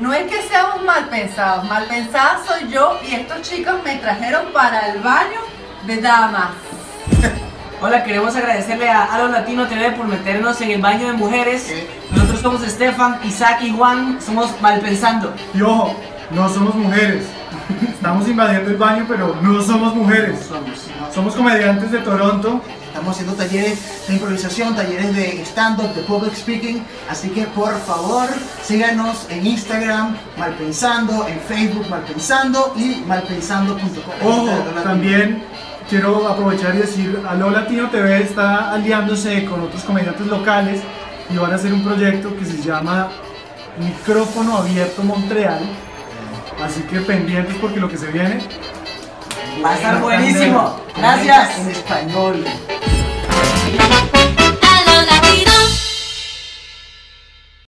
No es que seamos mal pensados, mal pensada soy yo y estos chicos me trajeron para el baño de damas. Hola, queremos agradecerle a Alo Latino TV por meternos en el baño de mujeres. Nosotros somos Estefan, Isaac y Juan, somos Malpensando. Y ojo, no somos mujeres. Estamos invadiendo el baño, pero no somos mujeres. Somos, ¿no? Somos comediantes de Toronto. Estamos haciendo talleres de improvisación, talleres de stand-up, de public speaking. Así que por favor, síganos en Instagram, Malpensando, en Facebook, Malpensando y malpensando.com. Ojo, también quiero aprovechar y decir, Aló Latino TV está aliándose con otros comediantes locales y van a hacer un proyecto que se llama Micrófono Abierto Montreal. Así que pendientes porque lo que se viene Va a estar buenísimo. Gracias. En español.